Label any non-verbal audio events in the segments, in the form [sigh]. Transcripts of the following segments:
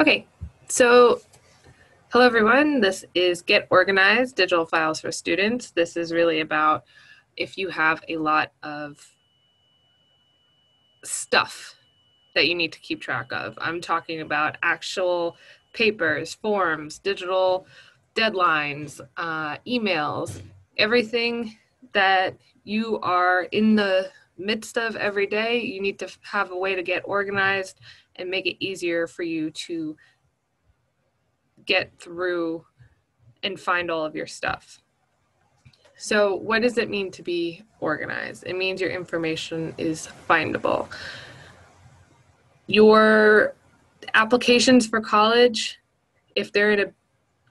Okay, so hello everyone. This is Get Organized Digital Files for Students. This is really about if you have a lot of stuff that you need to keep track of. I'm talking about actual papers, forms, digital deadlines, uh, emails, everything that you are in the midst of every day. You need to have a way to get organized and make it easier for you to get through and find all of your stuff. So, what does it mean to be organized? It means your information is findable. Your applications for college, if they're in a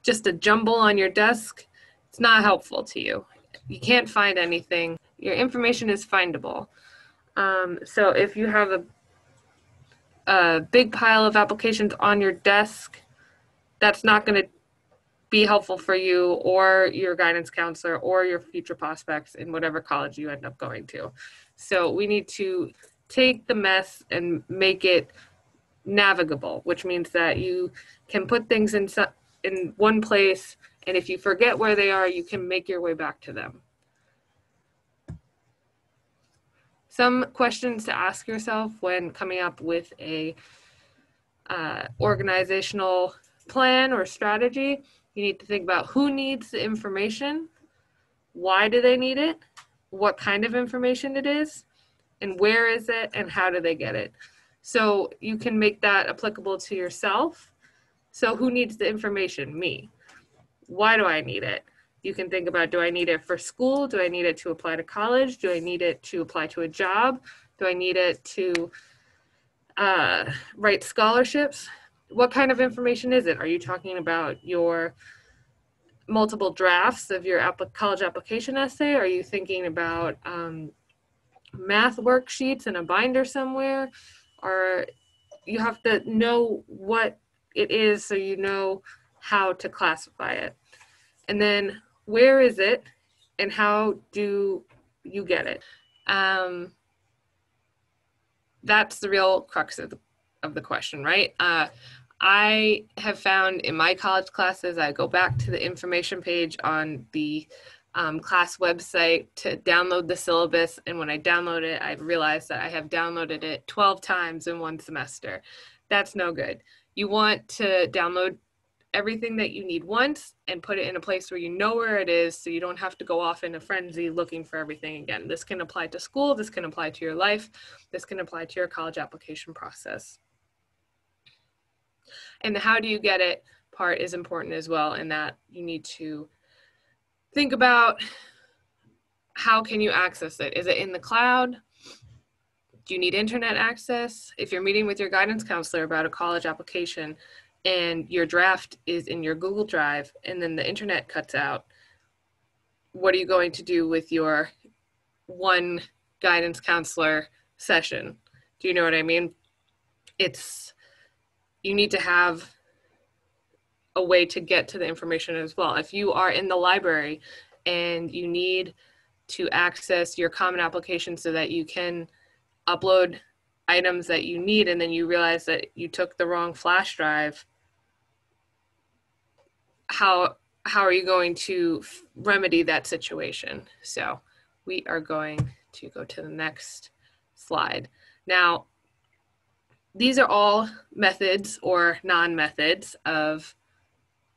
just a jumble on your desk, it's not helpful to you. You can't find anything. Your information is findable. Um, so if you have a a big pile of applications on your desk, that's not going to be helpful for you or your guidance counselor or your future prospects in whatever college you end up going to. So we need to take the mess and make it navigable, which means that you can put things in in one place and if you forget where they are, you can make your way back to them. Some questions to ask yourself when coming up with a uh, organizational plan or strategy. You need to think about who needs the information, why do they need it, what kind of information it is, and where is it, and how do they get it. So you can make that applicable to yourself. So who needs the information? Me. Why do I need it? You can think about do I need it for school? Do I need it to apply to college? Do I need it to apply to a job? Do I need it to uh, write scholarships? What kind of information is it? Are you talking about your multiple drafts of your app- college application essay? Are you thinking about um, math worksheets in a binder somewhere? Or you have to know what it is so you know how to classify it. And then where is it and how do you get it? Um, that's the real crux of the, of the question, right? Uh, I have found in my college classes, I go back to the information page on the um, class website to download the syllabus. And when I download it, I realize that I have downloaded it 12 times in one semester. That's no good. You want to download everything that you need once and put it in a place where you know where it is so you don't have to go off in a frenzy looking for everything again. This can apply to school, this can apply to your life, this can apply to your college application process. And the how do you get it part is important as well in that you need to think about how can you access it? Is it in the cloud? Do you need internet access? If you're meeting with your guidance counselor about a college application, and your draft is in your Google Drive and then the internet cuts out, what are you going to do with your one guidance counselor session? Do you know what I mean? It's, you need to have a way to get to the information as well. If you are in the library and you need to access your common application so that you can upload items that you need and then you realize that you took the wrong flash drive how how are you going to remedy that situation? So we are going to go to the next slide. Now these are all methods or non-methods of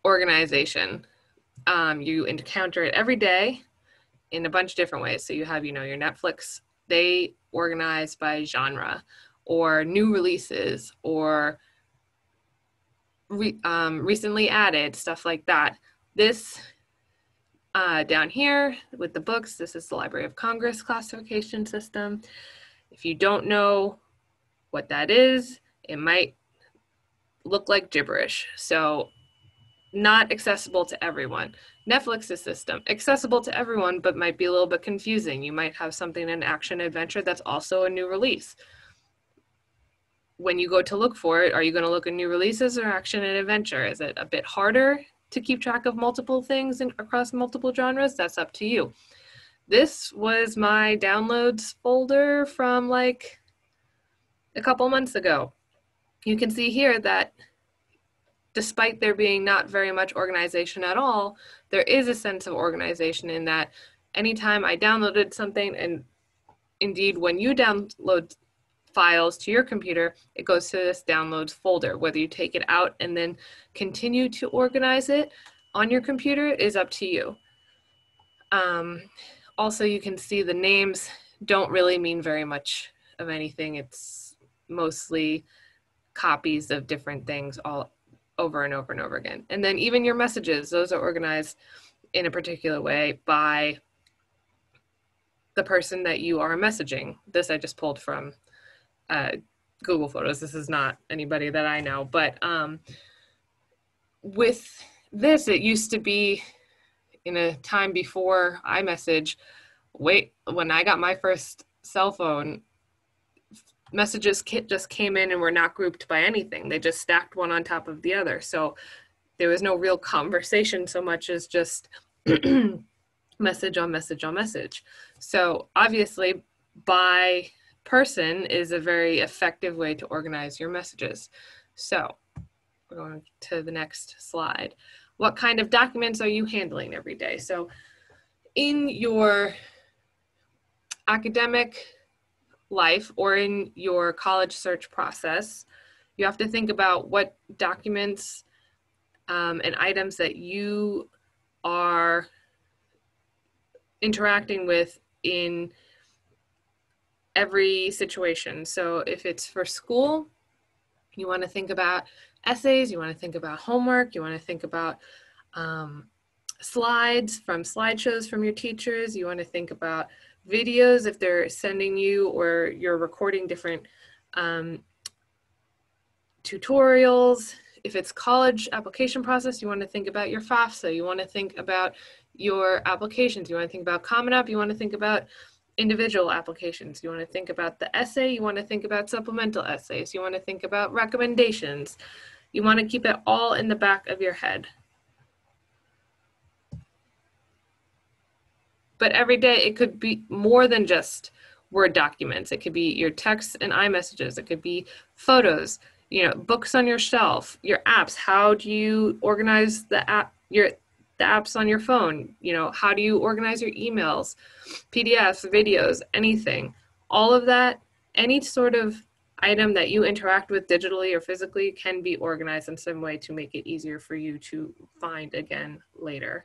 organization. Um, you encounter it every day in a bunch of different ways. So you have you know your netflix they organized by genre or new releases or re, um, recently added, stuff like that. This uh, down here with the books, this is the Library of Congress classification system. If you don't know what that is, it might look like gibberish. So not accessible to everyone. Netflix's system, accessible to everyone, but might be a little bit confusing. You might have something in action adventure that's also a new release. When you go to look for it, are you going to look at new releases or action and adventure? Is it a bit harder to keep track of multiple things in, across multiple genres? That's up to you. This was my downloads folder from like a couple months ago. You can see here that despite there being not very much organization at all, there is a sense of organization in that anytime I downloaded something, and indeed when you download files to your computer, it goes to this downloads folder. Whether you take it out and then continue to organize it on your computer is up to you. Um, also, you can see the names don't really mean very much of anything. It's mostly copies of different things all over and over and over again. And then even your messages, those are organized in a particular way by the person that you are messaging. This I just pulled from uh, Google Photos. This is not anybody that I know, but um, with this, it used to be in a time before iMessage. Wait, when I got my first cell phone, messages just came in and were not grouped by anything. They just stacked one on top of the other. So there was no real conversation so much as just [clears throat] message on message on message. So obviously, by person is a very effective way to organize your messages. So we're going to the next slide. What kind of documents are you handling every day? So in your academic life or in your college search process, you have to think about what documents um, and items that you are interacting with in every situation. So if it's for school, you want to think about essays, you want to think about homework, you want to think about um, slides from slideshows from your teachers, you want to think about videos if they're sending you or you're recording different um, tutorials. If it's college application process, you want to think about your FAFSA, you want to think about your applications, you want to think about Common App, you want to think about individual applications, you want to think about the essay, you want to think about supplemental essays, you want to think about recommendations. You want to keep it all in the back of your head. But every day it could be more than just Word documents. It could be your texts and iMessages. It could be photos, you know, books on your shelf, your apps. How do you organize the app, your the apps on your phone? You know, how do you organize your emails, PDFs, videos, anything? All of that, any sort of item that you interact with digitally or physically can be organized in some way to make it easier for you to find again later.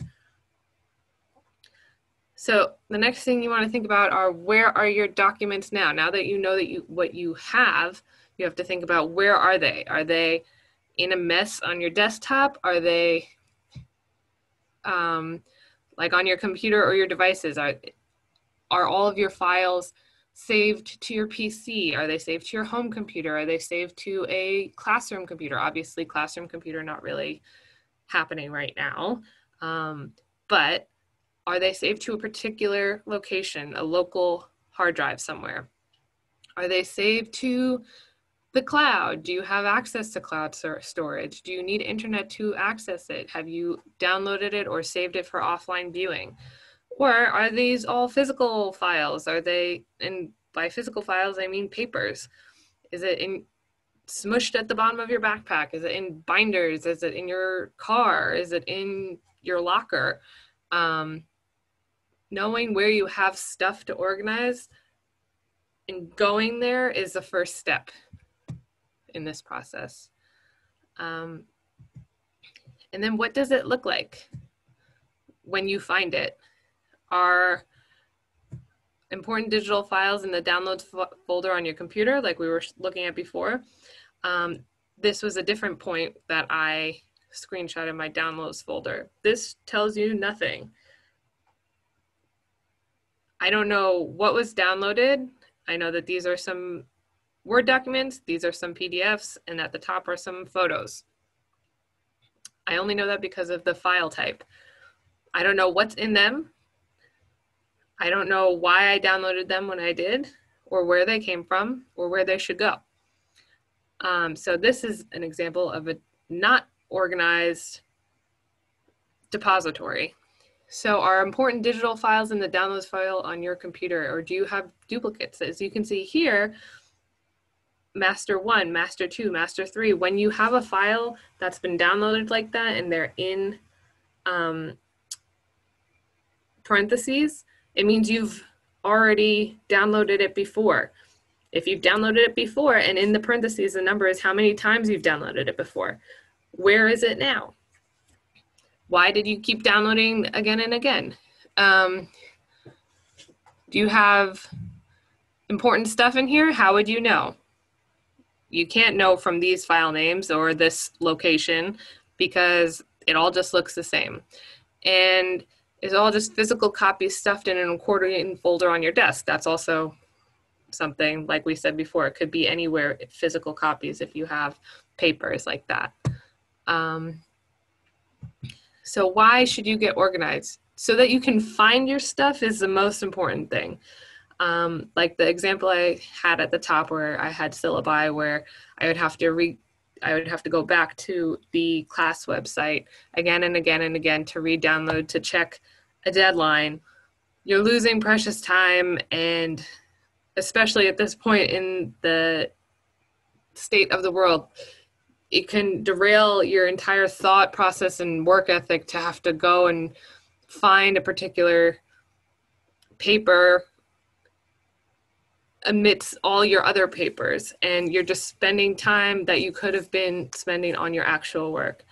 So the next thing you want to think about are where are your documents now? Now that you know that you what you have, you have to think about where are they? Are they in a mess on your desktop? Are they um, like on your computer or your devices? Are are all of your files saved to your PC? Are they saved to your home computer? Are they saved to a classroom computer? Obviously, classroom computer not really happening right now, um, but are they saved to a particular location, a local hard drive somewhere? Are they saved to the cloud? Do you have access to cloud storage? Do you need internet to access it? Have you downloaded it or saved it for offline viewing? Or are these all physical files? Are they, and by physical files, I mean papers. Is it in smushed at the bottom of your backpack? Is it in binders? Is it in your car? Is it in your locker? Um, knowing where you have stuff to organize and going there is the first step in this process. Um, and then what does it look like when you find it? Are important digital files in the downloads folder on your computer like we were looking at before. Um, this was a different point that I screenshot in my downloads folder. This tells you nothing. I don't know what was downloaded. I know that these are some Word documents, these are some PDFs, and at the top are some photos. I only know that because of the file type. I don't know what's in them. I don't know why I downloaded them when I did, or where they came from, or where they should go. Um, so this is an example of a not organized depository. So are important digital files in the downloads file on your computer or do you have duplicates? As you can see here, master one, master two, master three. When you have a file that's been downloaded like that and they're in um, parentheses, it means you've already downloaded it before. If you've downloaded it before and in the parentheses, the number is how many times you've downloaded it before. Where is it now? Why did you keep downloading again and again? Um, do you have important stuff in here? How would you know? You can't know from these file names or this location because it all just looks the same. And it's all just physical copies stuffed in an accordion folder on your desk. That's also something, like we said before, it could be anywhere physical copies if you have papers like that. Um, so why should you get organized? So that you can find your stuff is the most important thing. Um, like the example I had at the top where I had syllabi where I would have to re I would have to go back to the class website again and again and again to re-download to check a deadline. You're losing precious time and especially at this point in the state of the world, it can derail your entire thought process and work ethic to have to go and find a particular paper amidst all your other papers and you're just spending time that you could have been spending on your actual work.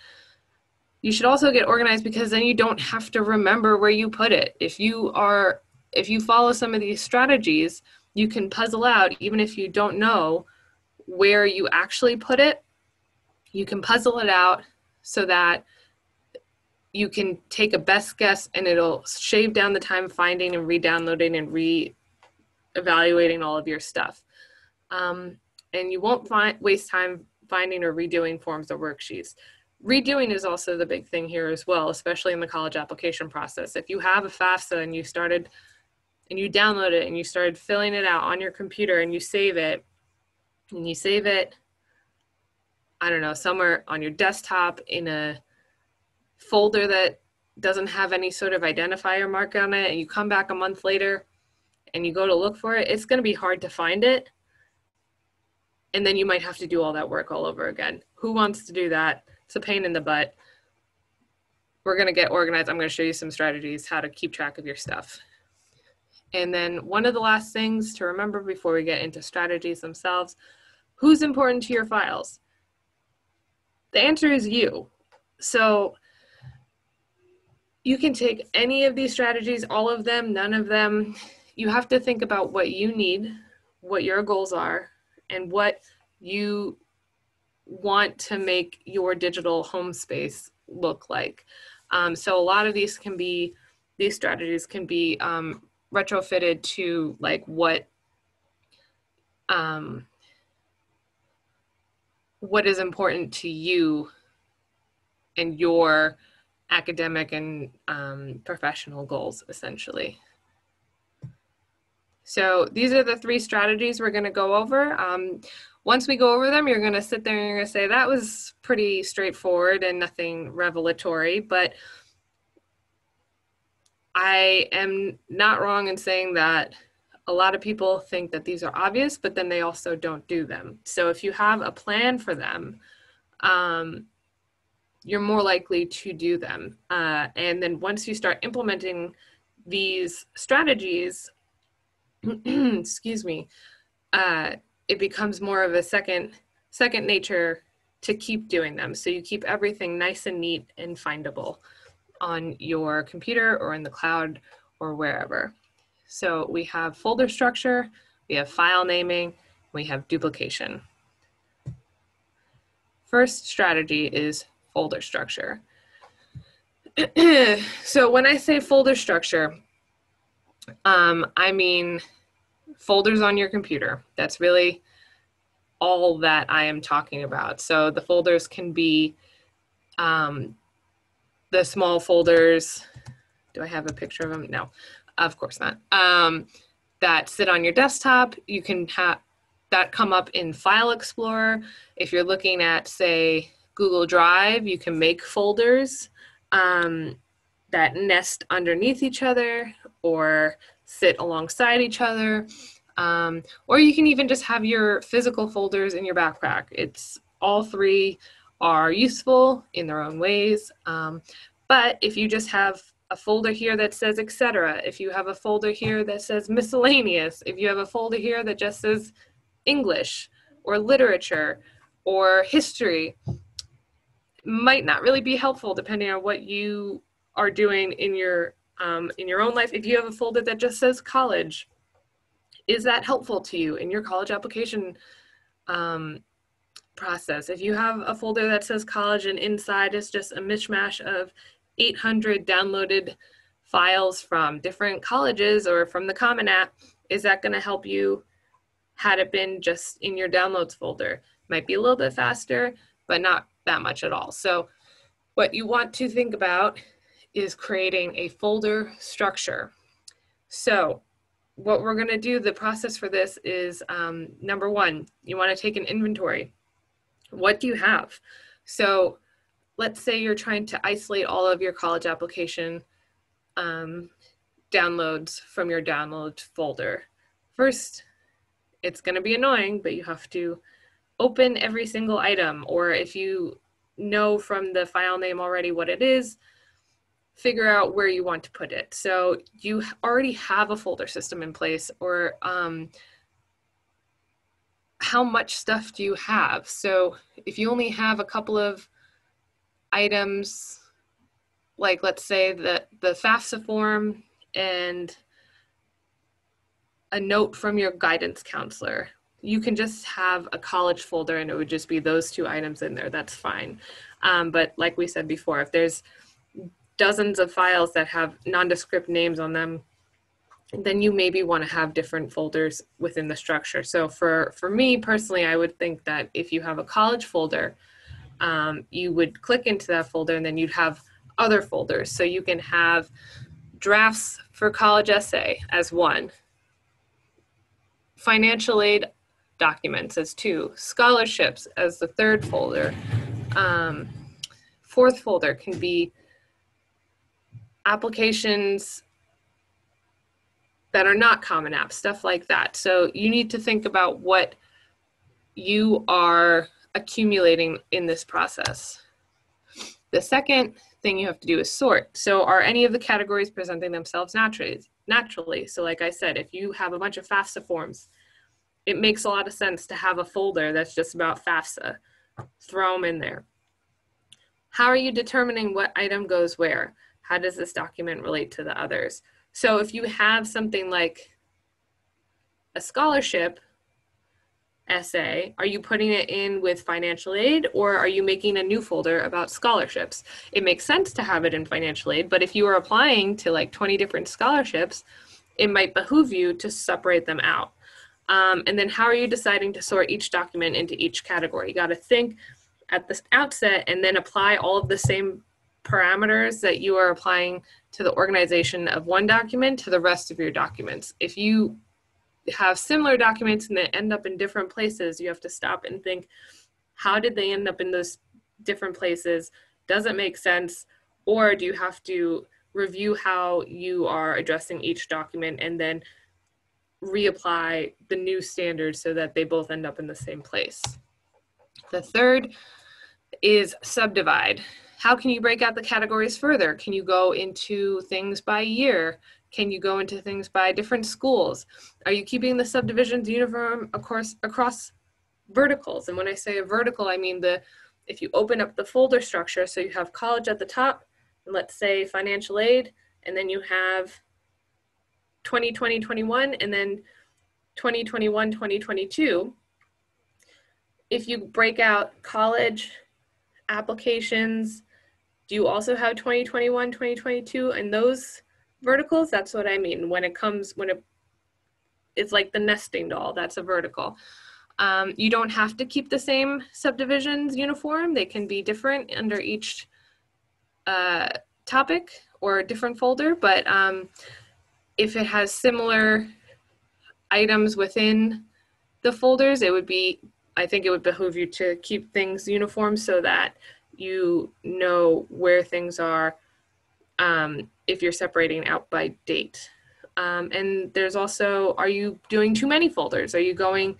You should also get organized because then you don't have to remember where you put it. If you are if you follow some of these strategies, you can puzzle out even if you don't know where you actually put it. You can puzzle it out so that you can take a best guess and it'll shave down the time finding and re-downloading and re evaluating all of your stuff. Um, and you won't find, waste time finding or redoing forms or worksheets. Redoing is also the big thing here as well, especially in the college application process. If you have a FAFSA and you started and you download it and you started filling it out on your computer and you save it, and you save it, I don't know, somewhere on your desktop in a folder that doesn't have any sort of identifier mark on it, and you come back a month later and you go to look for it, it's going to be hard to find it. And then you might have to do all that work all over again. Who wants to do that? It's a pain in the butt. We're going to get organized. I'm going to show you some strategies how to keep track of your stuff. And then one of the last things to remember before we get into strategies themselves, who's important to your files? The answer is you. So you can take any of these strategies, all of them, none of them, you have to think about what you need, what your goals are, and what you want to make your digital home space look like. Um, so a lot of these can be, these strategies can be um, retrofitted to like what, um, what is important to you and your academic and um, professional goals essentially. So these are the three strategies we're going to go over. Um, once we go over them, you're going to sit there and you're going to say, that was pretty straightforward and nothing revelatory, but I am not wrong in saying that a lot of people think that these are obvious, but then they also don't do them. So if you have a plan for them, um, you're more likely to do them. Uh, and then once you start implementing these strategies, [clears throat] excuse me, uh, it becomes more of a second second nature to keep doing them. So you keep everything nice and neat and findable on your computer or in the cloud or wherever. So we have folder structure, we have file naming, we have duplication. First strategy is folder structure. [clears throat] so when I say folder structure, um, I mean folders on your computer. That's really all that I am talking about. So the folders can be um, the small folders. Do I have a picture of them? No, of course not. Um, that sit on your desktop. You can have that come up in File Explorer. If you're looking at, say, Google Drive, you can make folders um, that nest underneath each other or sit alongside each other. Um, or you can even just have your physical folders in your backpack. It's all three are useful in their own ways. Um, but if you just have a folder here that says etc., if you have a folder here that says miscellaneous, if you have a folder here that just says English or literature or history, might not really be helpful depending on what you are doing in your um, in your own life. If you have a folder that just says college, is that helpful to you in your college application um, process? If you have a folder that says college and inside is just a mishmash of 800 downloaded files from different colleges or from the Common App, is that going to help you had it been just in your downloads folder? Might be a little bit faster, but not that much at all. So what you want to think about is creating a folder structure. So what we're going to do, the process for this is um, number one, you want to take an inventory. What do you have? So let's say you're trying to isolate all of your college application um, downloads from your download folder. First, it's going to be annoying, but you have to open every single item, or if you know from the file name already what it is, figure out where you want to put it. So you already have a folder system in place or um, how much stuff do you have? So if you only have a couple of items, like let's say the, the FAFSA form and a note from your guidance counselor, you can just have a college folder and it would just be those two items in there. That's fine. Um, but like we said before, if there's dozens of files that have nondescript names on them, then you maybe want to have different folders within the structure. So for, for me personally, I would think that if you have a college folder, um, you would click into that folder and then you'd have other folders. So you can have drafts for college essay as one, financial aid documents as two, scholarships as the third folder. Um, fourth folder can be applications that are not common apps, stuff like that. So you need to think about what you are accumulating in this process. The second thing you have to do is sort. So are any of the categories presenting themselves naturally? Naturally. So like I said, if you have a bunch of FAFSA forms, it makes a lot of sense to have a folder that's just about FAFSA. Throw them in there. How are you determining what item goes where? How does this document relate to the others? So if you have something like a scholarship essay, are you putting it in with financial aid or are you making a new folder about scholarships? It makes sense to have it in financial aid, but if you are applying to like 20 different scholarships, it might behoove you to separate them out. Um, and then how are you deciding to sort each document into each category? You got to think at the outset and then apply all of the same parameters that you are applying to the organization of one document to the rest of your documents. If you have similar documents and they end up in different places, you have to stop and think, how did they end up in those different places? Does it make sense? Or do you have to review how you are addressing each document and then reapply the new standards so that they both end up in the same place? The third is subdivide how can you break out the categories further? Can you go into things by year? Can you go into things by different schools? Are you keeping the subdivisions uniform across across verticals? And when I say a vertical, I mean the if you open up the folder structure, so you have college at the top, and let's say financial aid, and then you have 2020 21 and then 2021 2022 if you break out college applications do you also have 2021, 2022 and those verticals? That's what I mean. When it comes, when it, it's like the nesting doll, that's a vertical. Um, you don't have to keep the same subdivisions uniform. They can be different under each uh, topic or a different folder, but um, if it has similar items within the folders, it would be, I think it would behoove you to keep things uniform so that you know where things are um, if you're separating out by date. Um, and there's also, are you doing too many folders? Are you going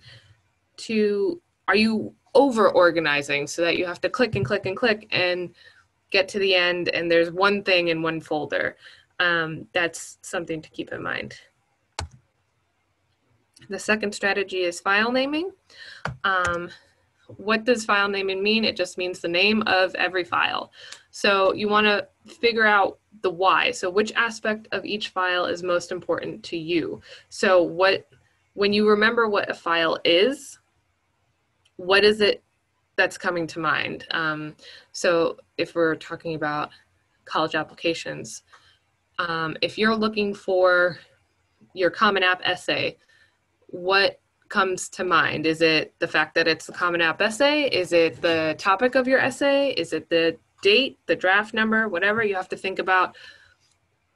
to, are you over organizing so that you have to click and click and click and get to the end and there's one thing in one folder? Um, that's something to keep in mind. The second strategy is file naming. Um, what does file naming mean? It just means the name of every file. So you want to figure out the why. So which aspect of each file is most important to you? So what when you remember what a file is, what is it that's coming to mind? Um, so if we're talking about college applications, um, if you're looking for your Common App essay, what comes to mind? Is it the fact that it's the Common App essay? Is it the topic of your essay? Is it the date, the draft number, whatever? You have to think about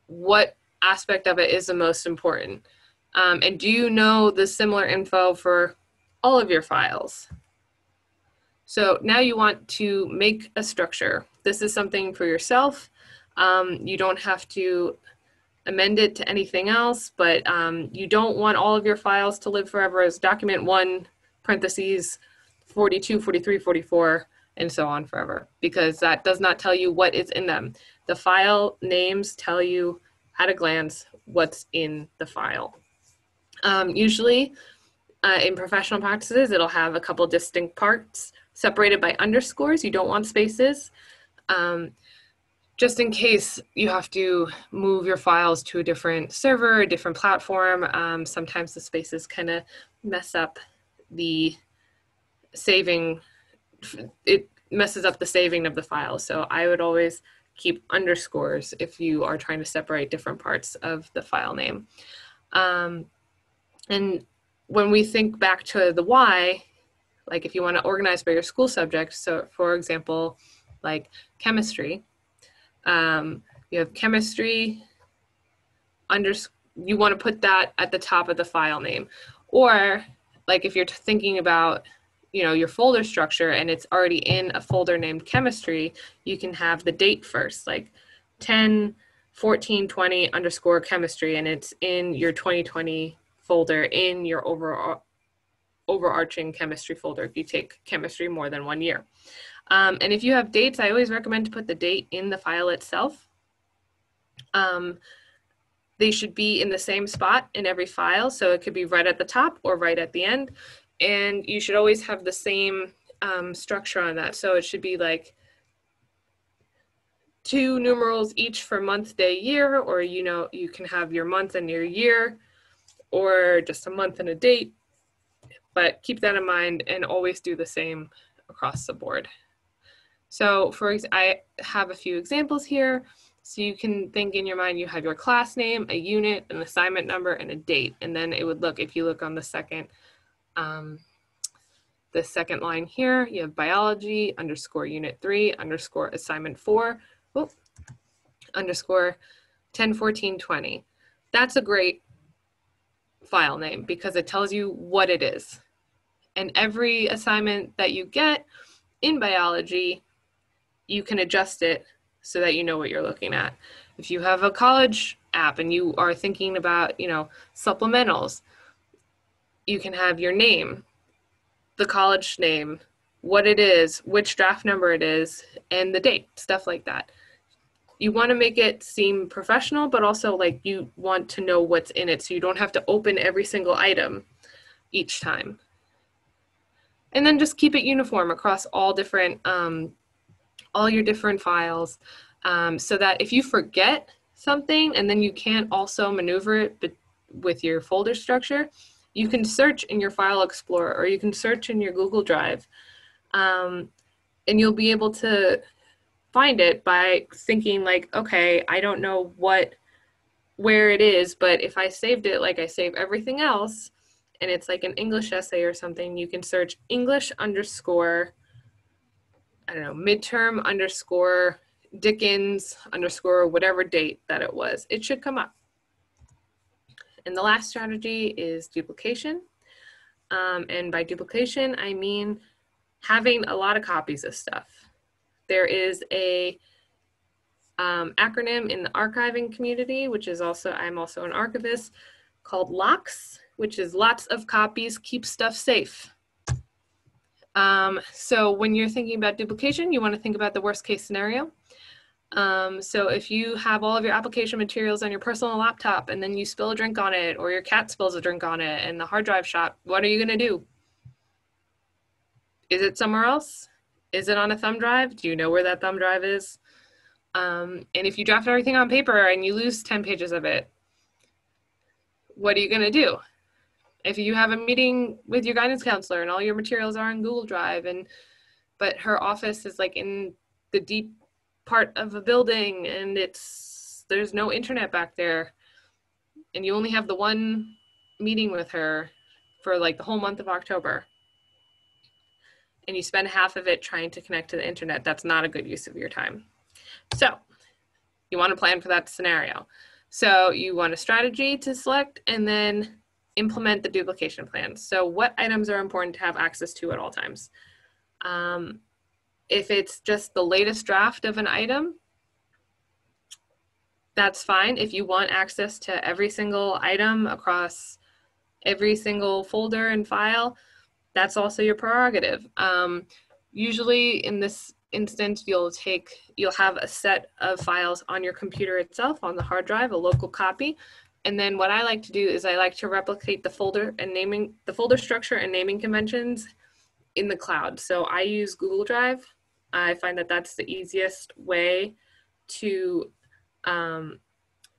what aspect of it is the most important. Um, and do you know the similar info for all of your files? So now you want to make a structure. This is something for yourself. Um, you don't have to amend it to anything else, but um, you don't want all of your files to live forever as document one, parentheses, 42, 43, 44, and so on forever, because that does not tell you what is in them. The file names tell you at a glance what's in the file. Um, usually, uh, in professional practices, it'll have a couple distinct parts separated by underscores. You don't want spaces. Um, just in case you have to move your files to a different server, a different platform, um, sometimes the spaces kind of mess up the saving, it messes up the saving of the file. So I would always keep underscores if you are trying to separate different parts of the file name. Um, and when we think back to the why, like if you want to organize by your school subject, so for example, like chemistry, um, you have chemistry, under, you want to put that at the top of the file name. Or like if you're thinking about, you know, your folder structure and it's already in a folder named chemistry, you can have the date first, like 10, 14, 20 underscore chemistry, and it's in your 2020 folder in your overall overarching chemistry folder if you take chemistry more than one year. Um, and if you have dates, I always recommend to put the date in the file itself. Um, they should be in the same spot in every file, so it could be right at the top or right at the end. And you should always have the same um, structure on that. So it should be like two numerals each for month, day, year, or you know, you can have your month and your year, or just a month and a date. But keep that in mind and always do the same across the board. So for I have a few examples here. So you can think in your mind, you have your class name, a unit, an assignment number, and a date. And then it would look, if you look on the second, um, the second line here, you have biology underscore unit three underscore assignment four, oh, underscore 10, 14, 20. That's a great file name because it tells you what it is. And every assignment that you get in biology you can adjust it so that you know what you're looking at. If you have a college app and you are thinking about, you know, supplementals, you can have your name, the college name, what it is, which draft number it is, and the date, stuff like that. You want to make it seem professional, but also like you want to know what's in it so you don't have to open every single item each time. And then just keep it uniform across all different um, all your different files um, so that if you forget something and then you can't also maneuver it with your folder structure, you can search in your File Explorer or you can search in your Google Drive. Um, and you'll be able to find it by thinking like, okay, I don't know what, where it is, but if I saved it like I save everything else, and it's like an English essay or something, you can search English underscore I don't know, midterm underscore Dickens underscore whatever date that it was. It should come up. And the last strategy is duplication. Um, and by duplication, I mean having a lot of copies of stuff. There is a um, acronym in the archiving community, which is also, I'm also an archivist, called LOCKSS, which is lots of copies, keep stuff safe. Um, so when you're thinking about duplication, you want to think about the worst case scenario. Um, so if you have all of your application materials on your personal laptop and then you spill a drink on it or your cat spills a drink on it and the hard drive shot, what are you going to do? Is it somewhere else? Is it on a thumb drive? Do you know where that thumb drive is? Um, and if you draft everything on paper and you lose 10 pages of it, what are you going to do? If you have a meeting with your guidance counselor and all your materials are in Google Drive and but her office is like in the deep part of a building and it's there's no internet back there and you only have the one meeting with her for like the whole month of October and you spend half of it trying to connect to the internet, that's not a good use of your time. So you want to plan for that scenario. So you want a strategy to select and then implement the duplication plan. So what items are important to have access to at all times? Um, if it's just the latest draft of an item, that's fine. If you want access to every single item across every single folder and file, that's also your prerogative. Um, usually in this instance, you'll take, you'll have a set of files on your computer itself on the hard drive, a local copy. And then what I like to do is I like to replicate the folder and naming, the folder structure and naming conventions in the cloud. So I use Google Drive. I find that that's the easiest way to um,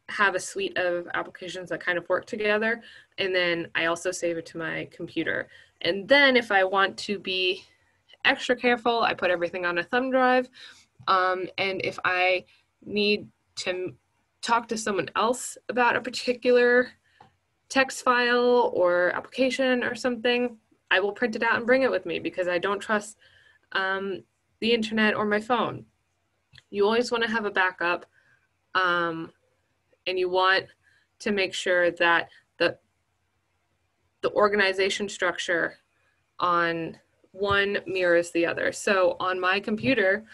have a suite of applications that kind of work together. And then I also save it to my computer. And then if I want to be extra careful, I put everything on a thumb drive. Um, and if I need to talk to someone else about a particular text file or application or something, I will print it out and bring it with me because I don't trust um, the internet or my phone. You always want to have a backup um, and you want to make sure that the the organization structure on one mirrors the other. So on my computer,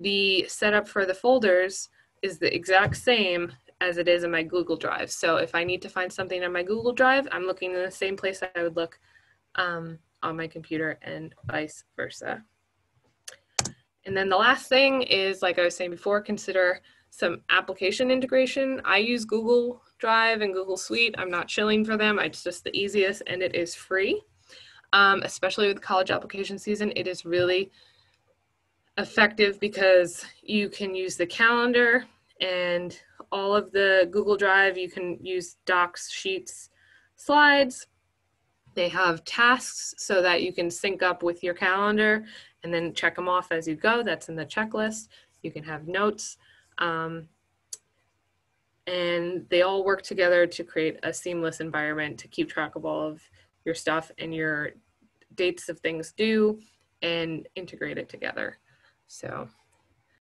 the setup for the folders is the exact same as it is in my Google Drive. So if I need to find something on my Google Drive, I'm looking in the same place I would look um, on my computer and vice versa. And then the last thing is, like I was saying before, consider some application integration. I use Google Drive and Google Suite. I'm not shilling for them. It's just the easiest and it is free. Um, especially with college application season, it is really effective because you can use the calendar and all of the Google Drive. You can use docs, sheets, slides. They have tasks so that you can sync up with your calendar and then check them off as you go. That's in the checklist. You can have notes. Um, and they all work together to create a seamless environment to keep track of all of your stuff and your dates of things due and integrate it together. So